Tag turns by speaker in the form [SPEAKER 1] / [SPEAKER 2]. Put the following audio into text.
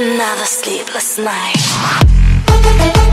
[SPEAKER 1] Another sleepless night.